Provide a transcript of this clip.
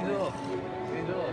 けど。